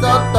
そっと